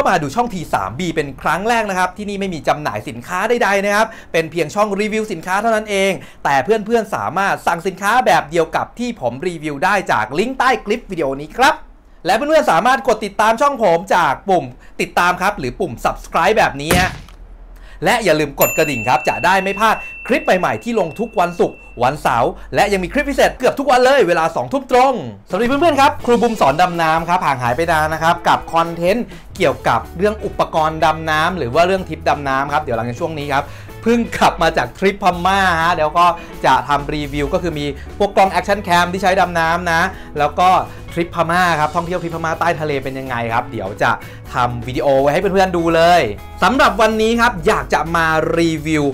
เข้ามาดูช่อง T3B เป็นครั้งแรกนะครับ ที่นี่ไม่มีจำหน่ายสินค้าใดๆนะครับ เป็นเพียงช่องรีวิวสินค้าเท่านั้นเอง แต่เพื่อนๆสามารถสั่งสินค้าแบบเดียวกับที่ผมรีวิวได้จากลิงก์ใต้คลิปวิดีโอนี้ครับและเพื่อนๆสามารถกดติดตามช่องผมจากปุ่มติดตามครับ หรือปุ่ม subscribe แบบนี้ และอย่าลืมกดกระดิ่งครับ จะได้ไม่พลาดคลิปใหม่ๆที่ลงทุกวันศุกร์ วันเสาร์และยังมีคลิปพิเศษเกือบทุกวันเลยเวลา2ทุ่มตรงสวัสดีเพื่อนๆครับครูบูมสอนดำน้ำครับห่างหายไปนานนะครับกับ content เกี่ยวกับเรื่องอุปกรณ์ดำน้ำหรือว่าเรื่องทริปดำน้ำครับเดี๋ยวหลังจากช่วงนี้ครับเพิ่งกลับมาจากทริปพม่าฮะเดี๋ยวก็จะทำรีวิวก็คือมีพวกกล้อง action cam ที่ใช้ดำน้ำนะ แล้วก็ทริปพม่าครับท่องเที่ยวทริปพม่าใต้ทะเลเป็นยังไงครับ เดี๋ยวจะทำวิดีโอไว้ให้เพื่อนๆดูเลยสำหรับวันนี้ครับอยากจะมารีวิว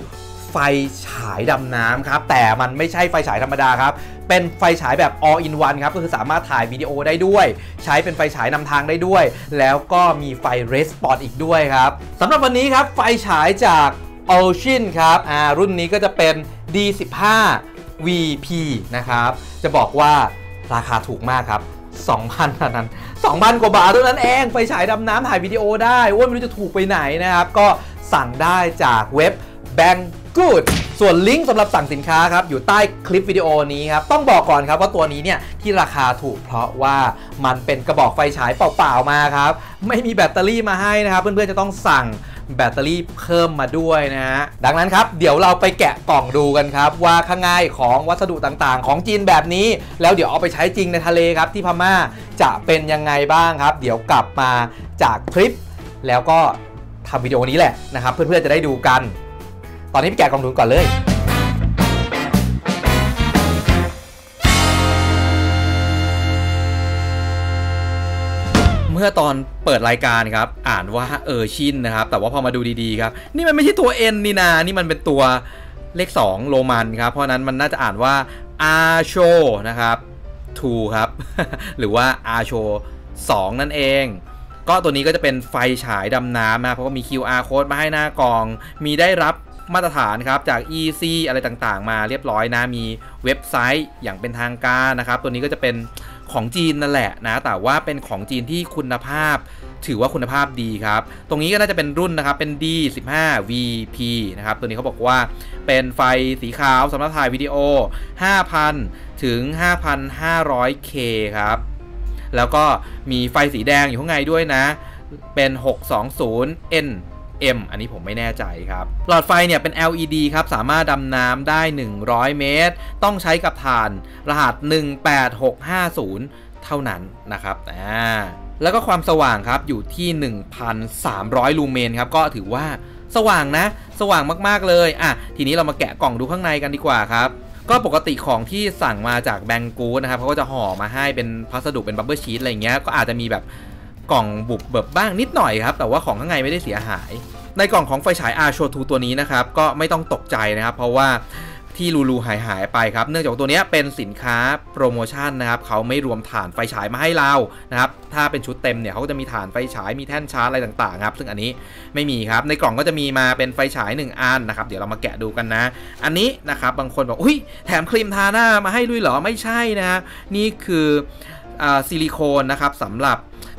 ไฟฉายดำน้ำครับ แต่มันไม่ใช่ไฟฉายธรรมดาครับ เป็นไฟฉายแบบ all in one ครับ ก็คือสามารถถ่ายวิดีโอได้ด้วย ใช้เป็นไฟฉายนำทางได้ด้วย แล้วก็มีไฟ red spot อีกด้วยครับสำหรับวันนี้ครับ ไฟฉายจาก Ocean ครับอ่ารุ่นนี้ก็จะเป็น D15 VP นะครับ จะบอกว่าราคาถูกมากครับ2,000เท่านั้น 2,000 กว่าบาทเท่านั้นเอง ไฟฉายดำน้ำถ่ายวิดีโอได้ว่าไม่รู้จะถูกไปไหนนะครับ ก็สั่งได้จากเว็บ Bang Good ส่วนลิงก์สำหรับสั่งสินค้าครับอยู่ใต้คลิปวิดีโอนี้ครับต้องบอกก่อนครับว่าตัวนี้เนี่ยที่ราคาถูกเพราะว่ามันเป็นกระบอกไฟฉายเปล่าๆมาครับไม่มีแบตเตอรี่มาให้นะครับเพื่อนๆจะต้องสั่งแบตเตอรี่เพิ่มมาด้วยนะฮะดังนั้นครับ เดี๋ยวเราไปแกะกล่องดูกันครับ ว่าข้างในของวัสดุต่างๆ ของจีนแบบนี้ แล้วเดี๋ยวเอาไปใช้จริงในทะเลครับ ที่พม่าจะเป็นยังไงบ้างครับ เดี๋ยวกลับมาจากทริป แล้วก็ทำวิดีโอนี้แหละนะครับ เพื่อนๆจะได้ดูกัน อนนี้ไปแกะกองดูก่อนเลยเมื่อตอนเปิดรายการครับ อ่านว่าเออชินนะครับ แต่ว่าพอมาดูดีๆครับ นี่มันไม่ใช่ตัว N นี่นานี่มันเป็นตัวเลข 2 โรมันครับ เพราะนั้นมันน่าจะอ่านว่า a r c h o นะครับ2ครับ หรือว่า a r c h o 2นั่นเอง ก็ตัวนี้ก็จะเป็นไฟฉายดำน้ำนะเพราะว่ามี QR code มาให้หน้ากอง มีได้รับ มาตรฐานครับจาก EC อะไรต่างๆ มาเรียบร้อยนะมีเว็บไซต์อย่างเป็นทางการนะครับ ตัวนี้ก็จะเป็นของจีนนั่นแหละนะ แต่ว่าเป็นของจีนที่คุณภาพ ถือว่าคุณภาพดีครับ ตรงนี้ก็น่าจะเป็นรุ่นนะครับ เป็น D15 VP นะครับ ตัวนี้เขาบอกว่าเป็นไฟสีขาวสำหรับถ่ายวิดีโอ 5,000 ถึง 5,500K ครับ แล้วก็มีไฟสีแดงอยู่ข้างในด้วยนะ เป็น 620 N M อันนี้ผมไม่แน่ใจครับ หลอดไฟเนี่ยเป็น LED ครับ สามารถดำน้ำได้ 100 เมตร ต้องใช้กับฐานรหัส 18650 เท่านั้นนะครับอ่าแล้วก็ความสว่างครับอยู่ที่ 1,300 ลูเมนครับ ก็ถือว่าสว่างนะ สว่างมากๆเลยอะทีนี้เรามาแกะกล่องดูข้างในกันดีกว่าครับก็ปกติของที่สั่งมาจากแบงกูนะครับเขาก็จะห่อมาให้เป็นพัสดุเป็นบับเบิลชีตอะไรเงี้ยก็อาจจะมีแบบ กล่องบุบเบิบบ้างนิดหน่อยครับ แต่ว่าของข้างในไม่ได้เสียหาย ในกล่องของไฟฉาย R Show 2ตัวนี้นะครับ ก็ไม่ต้องตกใจนะครับ เพราะว่าที่ลูลูหายหายไปครับ เนื่องจากตัวนี้เป็นสินค้าโปรโมชั่นนะครับ เขาไม่รวมฐานไฟฉายมาให้เรานะครับ ถ้าเป็นชุดเต็มเนี่ยเขาก็จะมีฐานไฟฉายมีแท่นชาร์จอะไรต่างๆครับ ซึ่งอันนี้ไม่มีครับ ในกล่องก็จะมีมาเป็นไฟฉาย 1 อันนะครับ เดี๋ยวเรามาแกะดูกันนะ อันนี้นะครับบางคนบอกอุ้ยแถมครีมทาหน้ามาให้ด้วยเหรอ ไม่ใช่นะ นี่คือ ซิลิโคนนะครับสำหรับ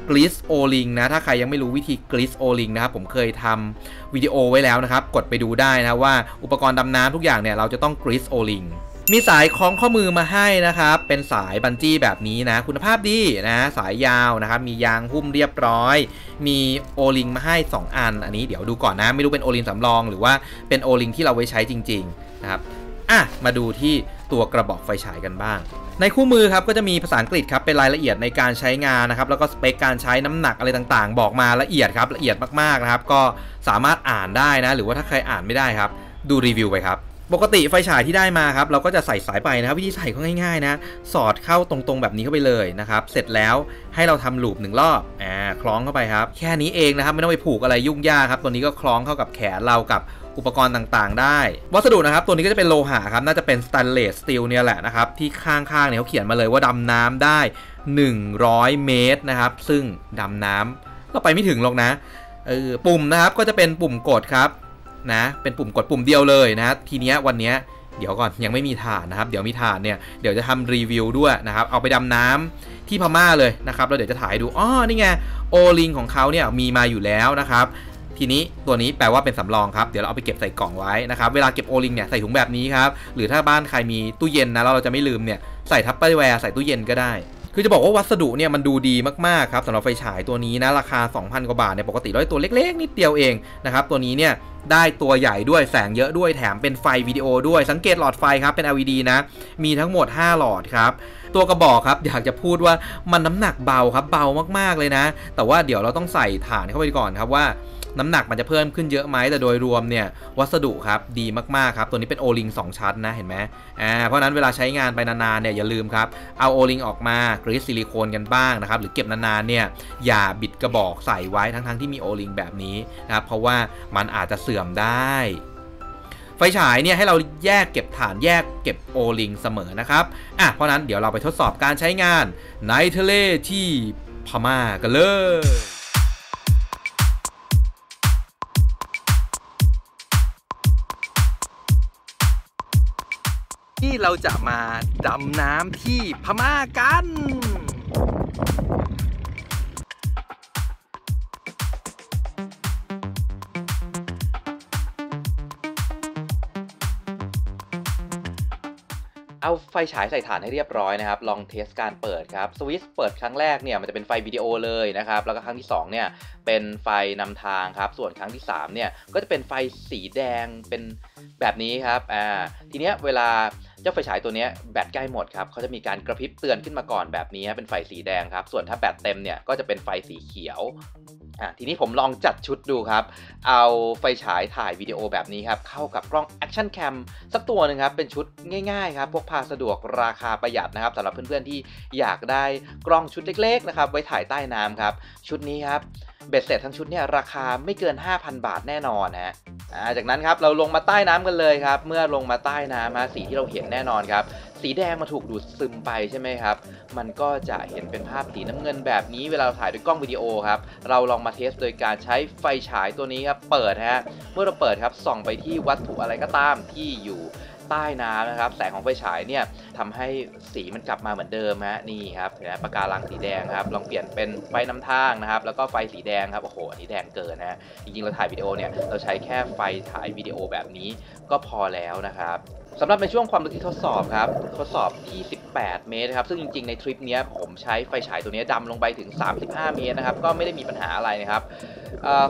grease O-ring นะ ถ้าใครยังไม่รู้วิธี grease O-ring นะครับ ผมเคยทำวิดีโอไว้แล้วนะครับ กดไปดูได้นะว่าอุปกรณ์ดำน้ำทุกอย่างเนี่ย เราจะต้อง grease O-ring มีสายคล้องข้อมือมาให้นะครับ เป็นสาย bungee แบบนี้นะ คุณภาพดีนะ สายยาวนะครับ มียางหุ้มเรียบร้อย มีโอลิงมาให้ 2 อัน อันนี้เดี๋ยวดูก่อนนะ ไม่รู้เป็นโอลิงสำรอง หรือว่าเป็นโอลิงที่เราไว้ใช้จริง ๆ นะครับ อะ มาดูที่ ตัวกระบอกไฟฉายกันบ้าง ในคู่มือครับก็จะมีภาษาอังกฤษครับเป็นรายละเอียดในการใช้งานนะครับแล้วก็สเปคการใช้น้ำหนักอะไรต่างๆ บอกมาละเอียดครับละเอียดมากๆนะครับก็สามารถอ่านได้นะ หรือว่าถ้าใครอ่านไม่ได้ครับ ดูรีวิวไปครับปกติไฟฉายที่ได้มาครับเราก็จะใส่สายไปนะครับวิธีใส่ก็ง่ายๆนะสอดเข้าตรงๆแบบนี้เข้าไปเลยนะครับเสร็จแล้วให้เราทำลูปหนึ่งรอบอ่าคล้องเข้าไปครับ แค่นี้เองนะครับไม่ต้องไปผูกอะไรยุ่งยากครับตัวนี้ก็คล้องเข้ากับแขนเรากับ อุปกรณ์ต่างๆ ได้ วัสดุนะครับ ตัวนี้ก็จะเป็นโลหะครับ น่าจะเป็นสแตนเลสสตีลเนี่ยแหละนะครับ ที่ข้างๆเนี่ยเขาเขียนมาเลยว่าดำน้ำได้ 100 เมตรนะครับ ซึ่งดำน้ำเราไปไม่ถึงหรอกนะเออปุ่มนะครับก็จะเป็นปุ่มกดครับนะเป็นปุ่มกดปุ่มเดียวเลยนะทีเนี้ยวันเนี้ยเดี๋ยวก่อนยังไม่มีฐานนะครับ เดี๋ยวมีฐานเนี่ยเดี๋ยวจะทำรีวิวด้วยนะครับ เอาไปดำน้ำที่พม่าเลยนะครับเราเดี๋ยวจะถ่ายดูอ๋อนี่ไงโอลิงของเขาเนี่ยมีมาอยู่แล้วนะครับ ทีนี้ตัวนี้แปลว่าเป็นสำรองครับ เดี๋ยวเราเอาไปเก็บใส่กล่องไว้นะครับ เวลาเก็บโอลิงเนี่ยใส่ถุงแบบนี้ครับ หรือถ้าบ้านใครมีตู้เย็นนะแล้วเราจะไม่ลืมเนี่ยใส่ทัพเปอร์แวร์ใส่ตู้เย็นก็ได้คือจะบอกว่าวัสดุเนี่ยมันดูดีมากๆครับสำหรับไฟฉายตัวนี้นะราคา 2,000 กว่าบาทเนี่ยปกติร้อยตัวเล็กๆ นิดเดียวเองนะครับตัวนี้เนี่ยได้ตัวใหญ่ด้วยแสงเยอะด้วยแถมเป็นไฟวิดีโอด้วยสังเกตหลอดไฟครับเป็น LED นะมีทั้งหมด 5 หลอดครับตัวกระบอกครับอยากจะพูดว่ามันน้ำหนักเบาครับเบามากๆเลยนะ แต่ว่าเดี๋ยวเราต้องใส่ฐานเข้าไปก่อนครับว่า น้ำหนักมันจะเพิ่มขึ้นเยอะไหมแต่โดยรวมเนี่ยวัสดุครับดีมากๆครับตัวนี้เป็น O-ring 2ชั้นนะเห็นไหมอ่าเพราะนั้นเวลาใช้งานไปนานๆเนี่ยอย่าลืมครับเอา O-ring ออกมา grease ซิลิโคนกันบ้างนะครับหรือเก็บนานๆเนี่ยอย่าบิดกระบอกใส่ไว้ทั้งๆที่มีโอลิงแบบนี้นะครับเพราะว่ามันอาจจะเสื่อมได้ไฟฉายเนี่ยให้เราแยกเก็บฐานแยกเก็บโอลิงเสมอนะครับ อะ เพราะนั้นเดี๋ยวเราไปทดสอบการใช้งานในทะเลที่พม่ากันเลย ที่เราจะมาดำน้ำที่พม่ากัน เอาไฟฉายใส่ฐานให้เรียบร้อยนะครับ ลองเทสการเปิดครับ สวิตช์เปิดครั้งแรกเนี่ยมันจะเป็นไฟวิดีโอเลยนะครับ แล้วก็ครั้งที่2เนี่ยเป็นไฟนำทางครับ ส่วนครั้งที่3เนี่ยก็จะเป็นไฟสีแดงเป็นแบบนี้ครับ อ่า ทีเนี้ยเวลา เจ้าไฟฉายตัวนี้แบตใกล้หมดครับเขาจะมีการกระพริบเตือนขึ้นมาก่อนแบบนี้เป็นไฟสีแดงครับ ส่วนถ้าแบตเต็มเนี่ยก็จะเป็นไฟสีเขียวอะทีนี้ผมลองจัดชุดดูครับ เอาไฟฉายถ่ายวิดีโอแบบนี้ครับ เข้ากับกล้อง Action Cam สักตัวหนึ่งครับ เป็นชุดง่ายๆครับพกพาสะดวกราคาประหยัดนะครับสำหรับเพื่อนๆที่อยากได้กล้องชุดเล็กๆนะครับไว้ถ่ายใต้น้ำครับ ชุดนี้ครับ เบ็ดเสร็จทั้งชุดเนี่ยราคาไม่เกิน 5,000 บาทแน่นอนฮะจากนั้นครับเราลงมาใต้น้ำกันเลยครับ เมื่อลงมาใต้น้ำมาสีที่เราเห็นแน่นอนครับ สีแดงมาถูกดูดซึมไปใช่ไหมครับ มันก็จะเห็นเป็นภาพสีน้ำเงินแบบนี้เวลาเราถ่ายด้วยกล้องวิดีโอครับ เราลองมาเทสโดยการใช้ไฟฉายตัวนี้ครับ เปิดฮะ เมื่อเราเปิดครับส่องไปที่วัตถุอะไรก็ตามที่อยู่ ใต้น้ำนะครับ แสงของไฟฉายเนี่ยทำให้สีมันกลับมาเหมือนเดิมฮะนี่ครับเห็นไหมปะการังสีแดงครับลองเปลี่ยนเป็นไฟนำทางนะครับ แล้วก็ไฟสีแดงครับโอ้โหอันนี้แดงเกินนะจริงๆเราถ่ายวิดีโอเนี่ยเราใช้แค่ไฟถ่ายวิดีโอแบบนี้ก็พอแล้วนะครับ สำหรับในช่วงความลึกที่ทดสอบครับ ทดสอบที่ 18 เมตรครับ ซึ่งจริงๆ ในทริปนี้ผมใช้ไฟฉายตัวนี้ดำลงไปถึง 35 เมตรนะครับ ก็ไม่ได้มีปัญหาอะไรนะครับ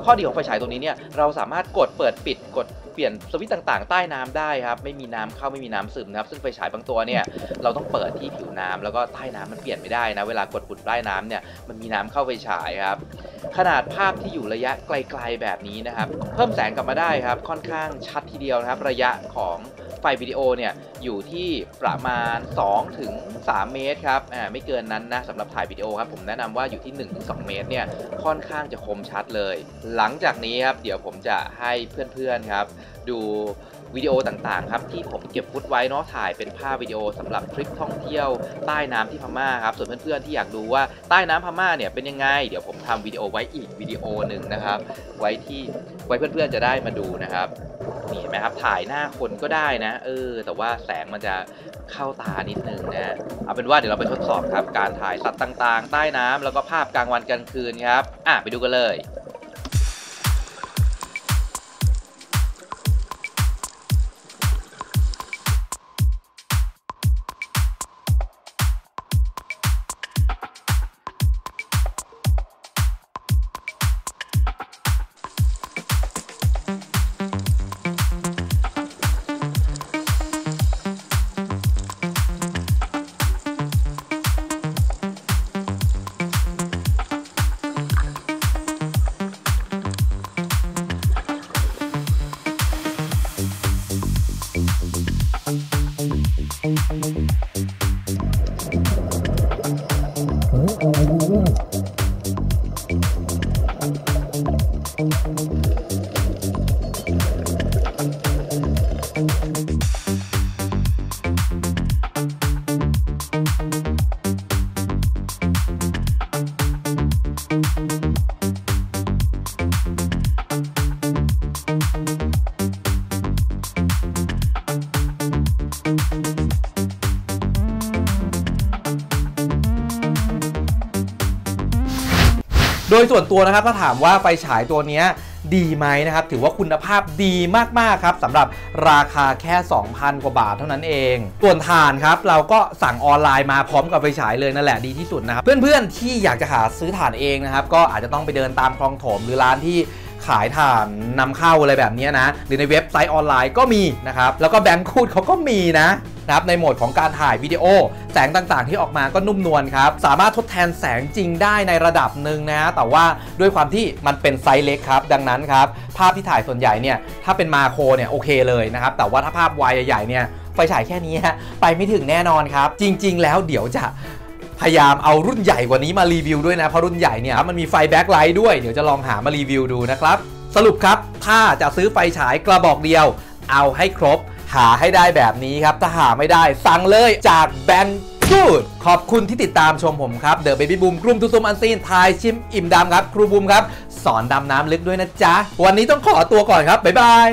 ข้อดีของไฟฉายตัวนี้เนี่ย เราสามารถกดเปิดปิด กดเปลี่ยนสวิตต่างๆ ใต้น้ำได้ครับ ไม่มีน้ำเข้าไม่มีน้ำซึมนะครับ ซึ่งไฟฉายบางตัวเนี่ย เราต้องเปิดที่ผิวน้ำแล้วก็ใต้น้ำมันเปลี่ยนไม่ได้นะ เวลากดปุ่มใต้น้ำเนี่ย มันมีน้ำเข้าไฟฉายครับ ขนาดภาพที่อยู่ระยะไกล ๆแบบนี้นะครับ เพิ่มแสงกลับมาได้ครับ ค่อนข้างชัดทีเดียวนะครับ ระยะของ ไฟวิดีโอเนี่ยอยู่ที่ประมาณ2ถึง3เมตรครับอ่าไม่เกินนั้นนะสำหรับถ่ายวิดีโอครับผมแนะนำว่าอยู่ที่1ถึง2เมตรเนี่ยค่อนข้างจะคมชัดเลย หลังจากนี้ครับเดี๋ยวผมจะให้เพื่อนๆครับดู วิดีโอต่างๆครับที่ผมเก็บฟุตไว้เนาะถ่ายเป็นภาพวิดีโอสำหรับทริปท่องเที่ยวใต้น้ำที่พม่าครับส่วนเพื่อนๆที่อยากดูว่าใต้น้ำพม่าเนี่ยเป็นยังไง เดี๋ยวผมทำวิดีโอไว้อีกวิดีโอหนึ่งนะครับ ไว้ที่ไว้เพื่อนๆจะได้มาดูนะครับนี่เห็นไหมครับถ่ายหน้าคนก็ได้นะ เออ แต่ว่าแสงมันจะเข้าตานิดนึงนะเอาเป็นว่าเดี๋ยวเราไปทดสอบครับการถ่ายสัตว์ต่างๆ ใต้น้ำแล้วก็ภาพกลางวันกลางคืนครับอะไปดูกันเลย โดยส่วนตัวนะครับถ้าถามว่าไฟฉายตัวนี้ดีไหมนะครับ ถือว่าคุณภาพดีมาก ๆ ครับสำหรับราคาแค่ 2,000 กว่าบาทเท่านั้นเอง ส่วนฐานครับ เราก็สั่งออนไลน์มาพร้อมกับไฟฉายเลยนั่นแหละดีที่สุดนะครับ เพื่อน ๆ ที่อยากจะหาซื้อถ่านเองนะครับ ก็อาจจะต้องไปเดินตามคลองถมหรือร้านที่ขายถ่านนำเข้าอะไรแบบนี้นะ หรือในเว็บไซต์ออนไลน์ก็มีนะครับ แล้วก็แบงค์คูดเขาก็มีนะ นะครับในโหมดของการถ่ายวิดีโอ แสงต่างๆ ที่ออกมาก็นุ่มนวลครับ สามารถทดแทนแสงจริงได้ในระดับหนึ่งนะแต่ว่าด้วยความที่มันเป็นไซส์เล็กครับ ดังนั้นครับ ภาพที่ถ่ายส่วนใหญ่เนี่ยถ้าเป็น macro เนี่ยโอเคเลยนะครับ แต่ว่าถ้าภาพวายใหญ่ๆเนี่ยไฟฉายแค่นี้ฮะไปไม่ถึงแน่นอนครับ จริง ๆ แล้วเดี๋ยวจะพยายามเอารุ่นใหญ่กว่านี้มารีวิวด้วยนะ เพราะรุ่นใหญ่เนี่ยมันมีไฟ backlight ด้วย เดี๋ยวจะลองหามารีวิวดูนะครับ สรุปครับ ถ้าจะซื้อไฟฉายกระบอกเดียว เอาให้ครบ หาให้ได้แบบนี้ครับ ถ้าหาไม่ได้สั่งเลยจากแบงกูดขอบคุณที่ติดตามชมผมครับเดอะเบบี้บูมกลุ่มทุซุมอันซีนทายชิมอิ่มดำครับ ครูบูมครับ สอนดำน้ำลึกด้วยนะจ๊ะ วันนี้ต้องขอตัวก่อนครับ บ๊ายบาย